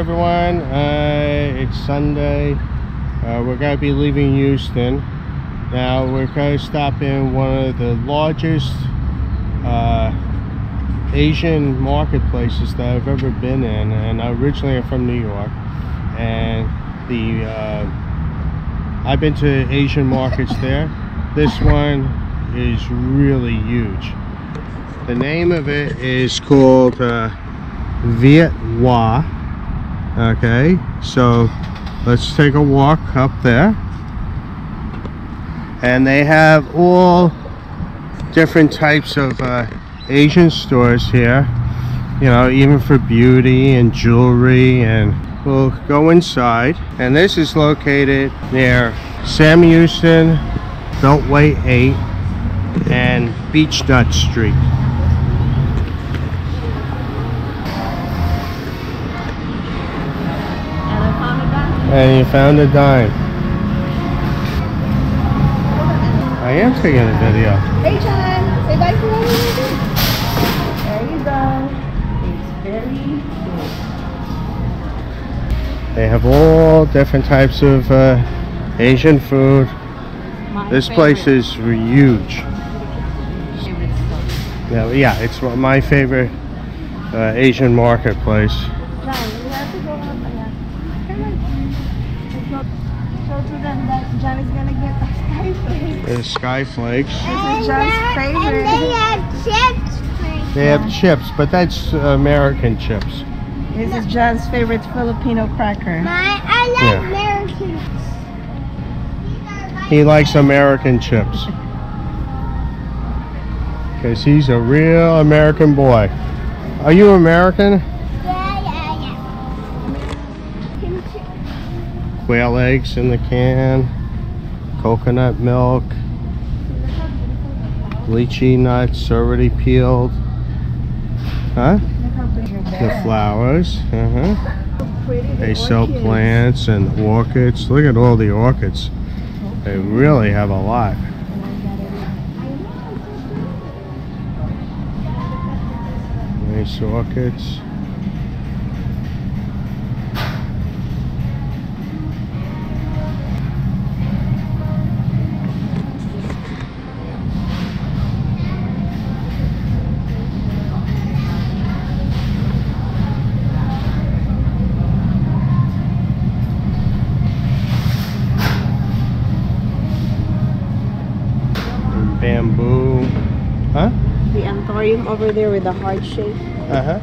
everyone. Uh, it's Sunday. Uh, we're going to be leaving Houston. Now we're going to stop in one of the largest uh, Asian marketplaces that I've ever been in. And I originally I'm from New York. And the uh, I've been to Asian markets there. This one is really huge. The name of it is called uh, Viet Hoa. Okay, so let's take a walk up there. And they have all different types of uh, Asian stores here. You know, even for beauty and jewelry and we'll go inside. And this is located near Sam Houston, Beltway 8 and Beechnut Street. And you found a dime. I am taking a video. Hey, John. Say bye to everyone. There you go. It's very good. They have all different types of uh, Asian food. My This place is huge. favorite. Yeah, yeah, it's my favorite uh, Asian marketplace. Them that gonna get a sky flake. There's Sky Flakes. This is John's favorite. And they have chips. They have chips, but that's American chips. This is John's favorite Filipino cracker. My, I like Yeah. Americans. He likes American chips. Because he's a real American boy. Are you American? Yeah, yeah, yeah. Quail eggs in the can, coconut milk, lychee nuts already peeled. Huh? The flowers. Uh-huh. They sell plants and orchids. Look at all the orchids. They really have a lot. Nice orchids. Over there with the heart shape. Uh-huh.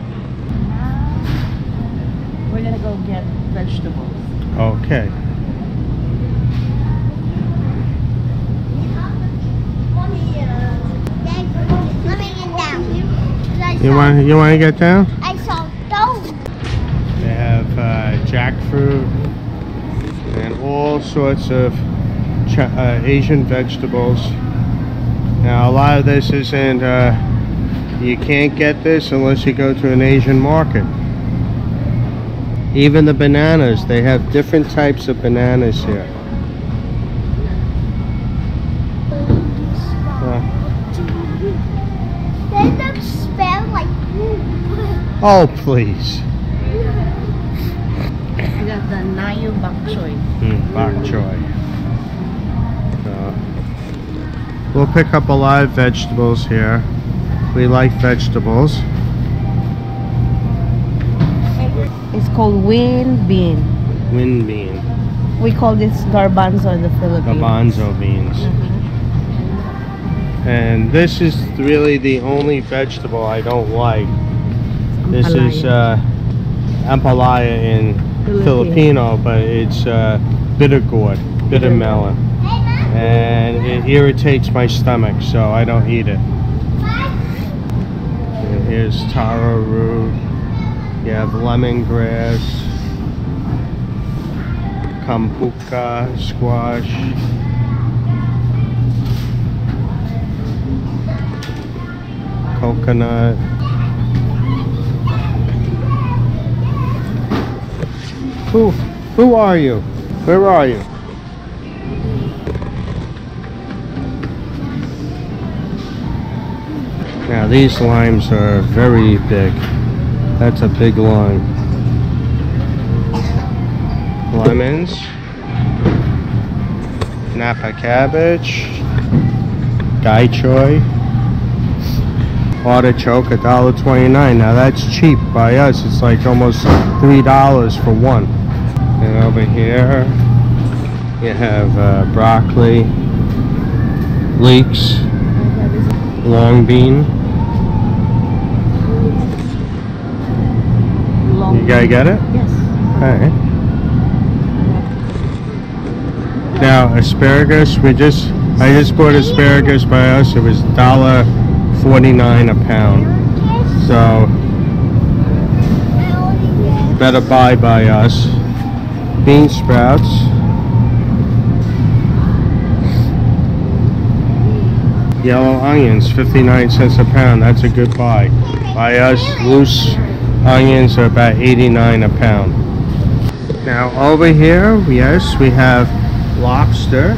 We're gonna go get vegetables. Okay. Let me get down. You want you want to get down? I saw those. They have uh, jackfruit and all sorts of uh, Asian vegetables. Now, a lot of this isn't, uh, you can't get this unless you go to an Asian market. Even the bananas, they have different types of bananas here. Uh, They look smell like poop. oh, please. We got the Nayu bok choy. Mm, bok choy. So, we'll pick up a lot of vegetables here. We like vegetables. It's called wind bean. Wind bean, We call this garbanzo in the Philippines. garbanzo beans. And this is really the only vegetable I don't like. This is uh, ampalaya in Filipino. Filipino, but it's uh, bitter gourd, bitter Bitter melon. And it irritates my stomach, so I don't eat it. Here's taro root. You have lemongrass, kabocha, squash. Coconut. Who, who are you? Where are you? Now these limes are very big. That's a big lime. lemons, Napa cabbage, gai choy, artichoke, $1.29. Now that's cheap by us. It's like almost $3 for one. And over here, you have uh, broccoli, leeks, long bean. Gotta get it? Yes. Alright. Now asparagus, we just I just bought asparagus by us. It was dollar forty nine a pound. So better buy by us. Bean sprouts. Yellow onions, 59 cents a pound. That's a good buy. By us, loose onions are about 89 a pound. Now over here, yes, we have lobster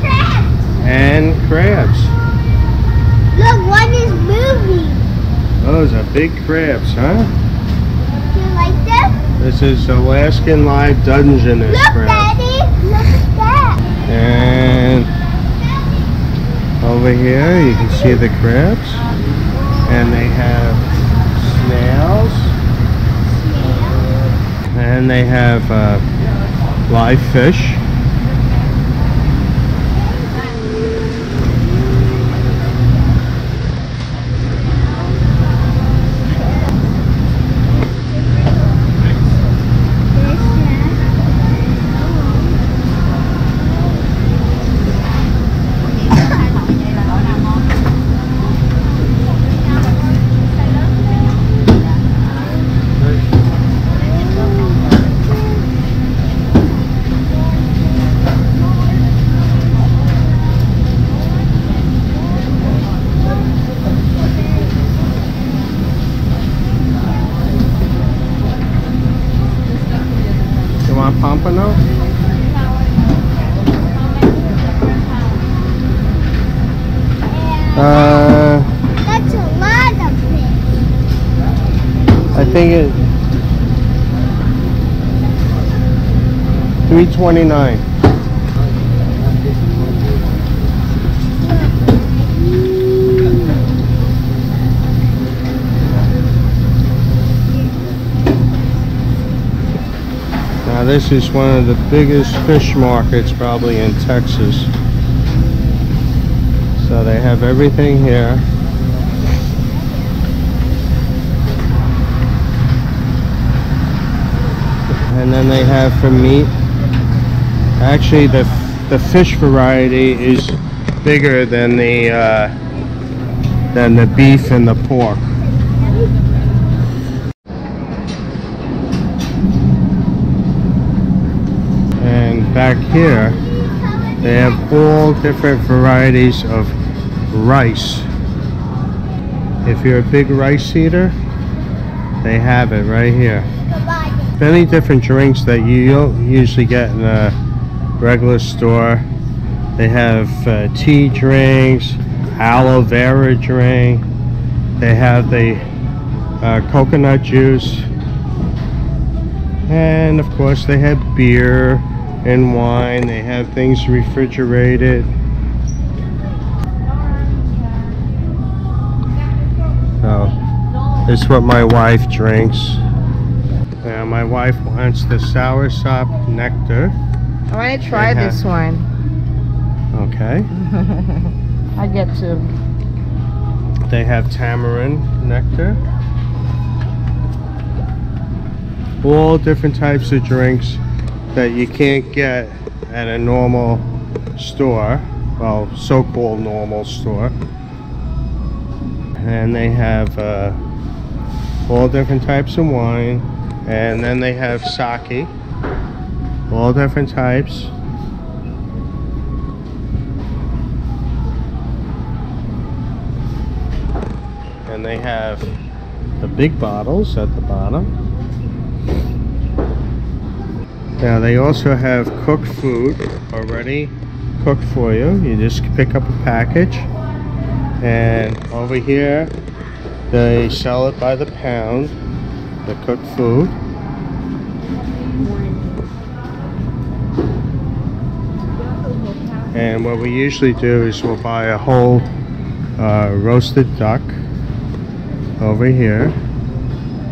crabs. and crabs. Look, one is moving. Those are big crabs, huh? Do you like them? This is Alaskan live Dungeness Look, crab. Daddy. Look at that. And over here, you can see the crabs. And they have snails. And they have uh, live fish. Fish. I think it. Three twenty nine. Now this is one of the biggest fish markets probably in Texas. So they have everything here. And then they have for meat. Actually, the the fish variety is bigger than the uh, than the beef and the pork. And back here, they have all different varieties of rice. If you're a big rice eater, they have it right here. Many different drinks that you don't usually get in a regular store. They have uh, tea drinks, aloe vera drink. They have the uh, coconut juice. And of course they have beer and wine. They have things refrigerated. So is what my wife drinks. My wife wants the sour sop nectar. I want to try this one. Okay. I get to. They have tamarind nectar. All different types of drinks that you can't get at a normal store. Well, so-called normal store. And they have uh, all different types of wine. And then they have sake. All different types. and they have the big bottles at the bottom. Now they also have cooked food already cooked for you. You just pick up a package and over here they sell it by the pound, the cooked food. And what we usually do is we'll buy a whole uh, roasted duck over here.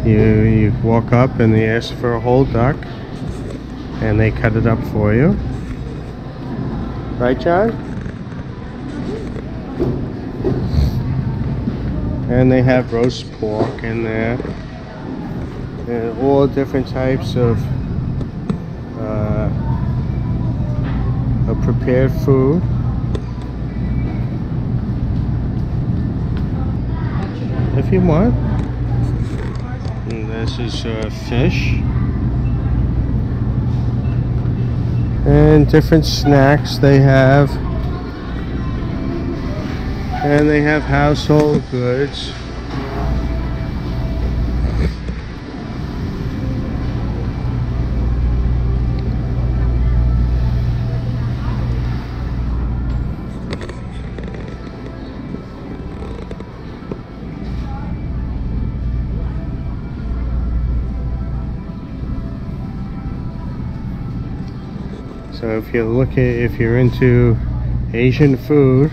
You, you walk up and they ask for a whole duck and they cut it up for you. Right, John? And they have roast pork in there. And all different types of, uh, of prepared food. If you want. And this is uh, fish. and different snacks they have and they have household goods So if you look at if you're into Asian food,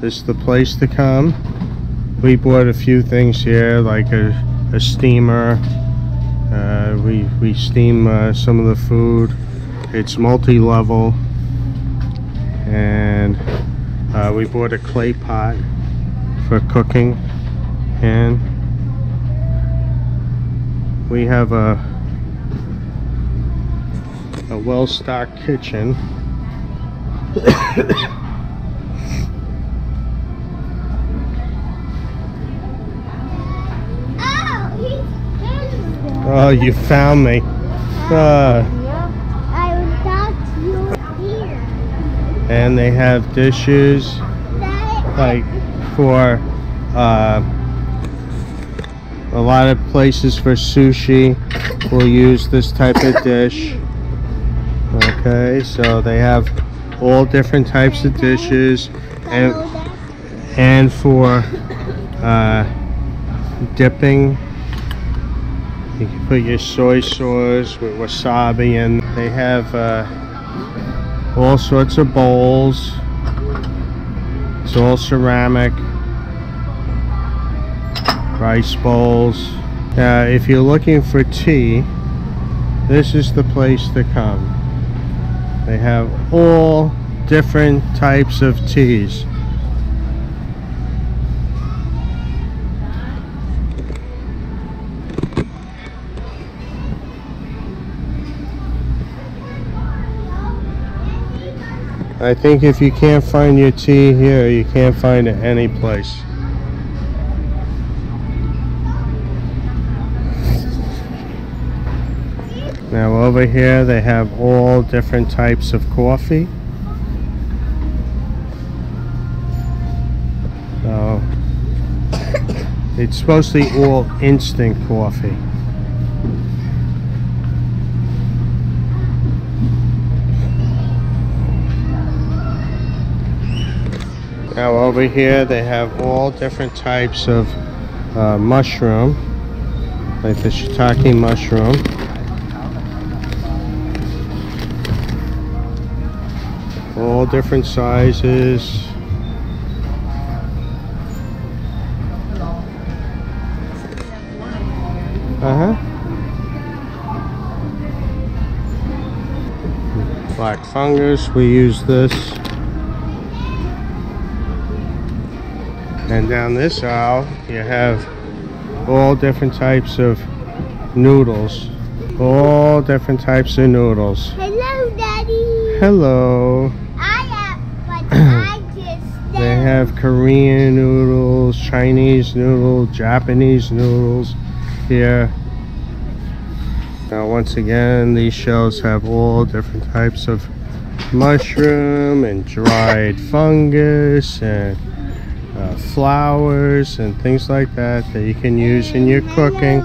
this is the place to come. We bought a few things here, like a, a steamer. Uh, we we steam uh, some of the food. It's multi-level, and uh, we bought a clay pot for cooking, and we have a a well-stocked kitchen. Oh, oh, you found me. Uh, I thought you were here. and they have dishes like for uh, a lot of places for sushi will use this type of dish. Okay, so they have all different types of dishes and and for uh, dipping you can put your soy sauce with wasabi and they have uh, all sorts of bowls. It's all ceramic. Rice bowls. Uh, if you're looking for tea this is the place to come they have all different types of teas I think if you can't find your tea here, you can't find it any place. Now over here they have all different types of coffee. So it's be all instant coffee. Now over here they have all different types of uh, mushroom, like the shiitake mushroom. Different sizes. Uh huh. Black fungus, we use this. And down this aisle, you have all different types of noodles. All different types of noodles. Hello, Daddy. Hello. I am, but I just They have Korean noodles, Chinese noodles, Japanese noodles here. Now once again, these shelves have all different types of mushroom and dried fungus and uh, flowers and things like that that you can use in your cooking.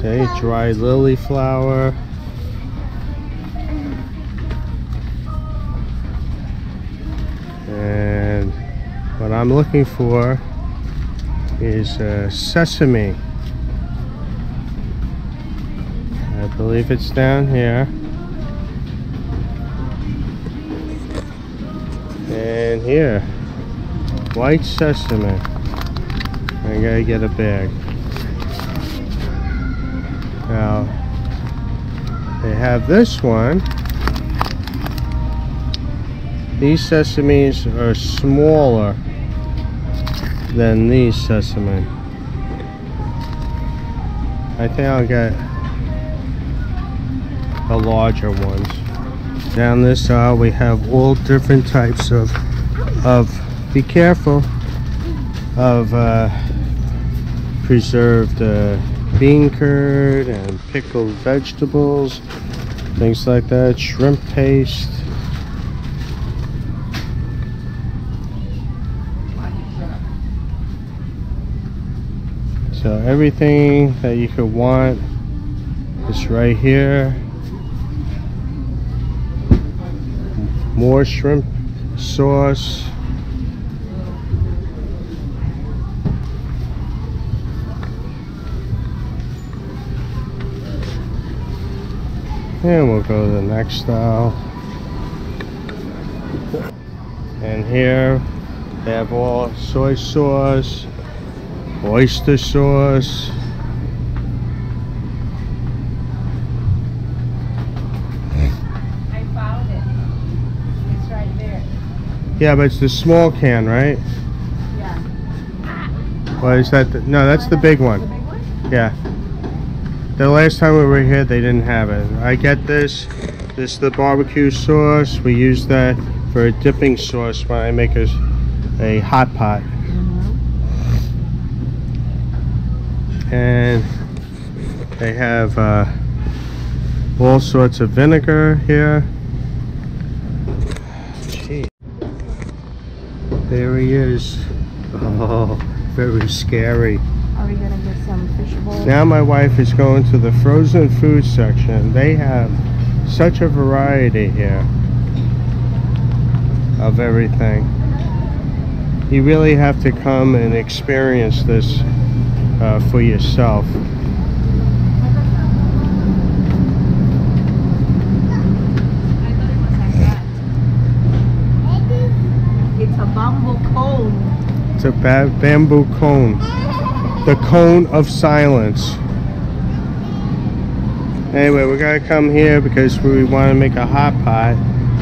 Say dried lily flower. And what I'm looking for is uh, sesame. I believe it's down here. And here, white sesame. I gotta get a bag. Now, they have this one. These sesames are smaller than these sesame. I think I'll get the larger ones. Down this aisle we have all different types of, of be careful, of uh, preserved uh, bean curd and pickled vegetables, things like that, shrimp paste. So everything that you could want is right here. More shrimp sauce. And we'll go to the next aisle. And here they have all soy sauce, oyster sauce. I found it. It's right there. Yeah, but it's the small can, right? Yeah. Well, is that the, no? That's the big The one. big one? Yeah. The last time we were here, they didn't have it. I get this. This is the barbecue sauce. We use that for a dipping sauce when I make a, a hot pot. And they have uh, all sorts of vinegar here. Gee. There he is. Oh, very scary. Are we gonna get some fish? Now my wife is going to the frozen food section. They have such a variety here of everything. You really have to come and experience this uh, for yourself. I thought it was like that. It's a bamboo cone. It's a ba- bamboo cone. The cone of silence. Anyway, we're gonna come here because we want to make a hot pot,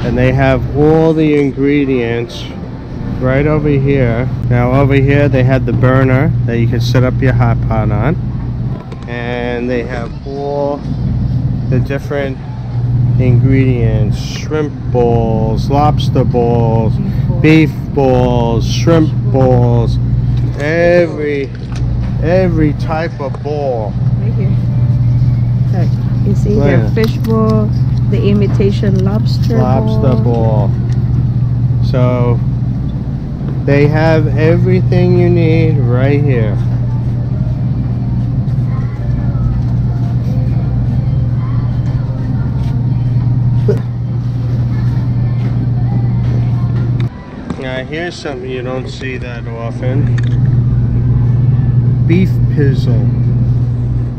and they have all the ingredients right over here. Now over here they have the burner that you can set up your hot pot on, and they have all the different ingredients: shrimp balls, lobster balls, beef balls, shrimp balls, every every type of ball. Right here. Look, you see here, fish ball, the imitation lobster lobster ball. So they have everything you need right here. Now here's something you don't see that often. Beef pizzle.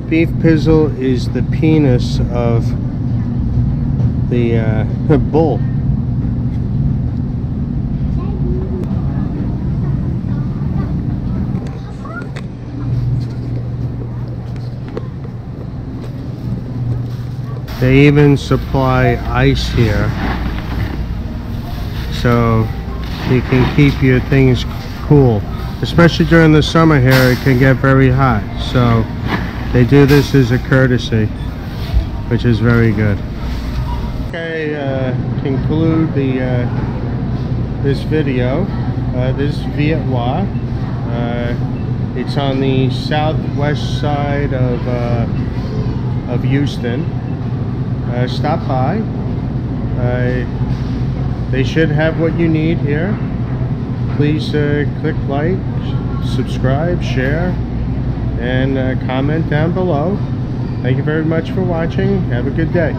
Beef pizzle is the penis of the uh, bull. They even supply ice here. So you can keep your things cool. Especially during the summer here, it can get very hot. So they do this as a courtesy, which is very good. Okay, uh, conclude the uh, this video. Uh, this is Viet Hoa. Uh, it's on the southwest side of uh, of Houston. Uh, stop by. Uh, they should have what you need here. Please uh, click like, subscribe, share, and uh, comment down below. Thank you very much for watching. Have a good day.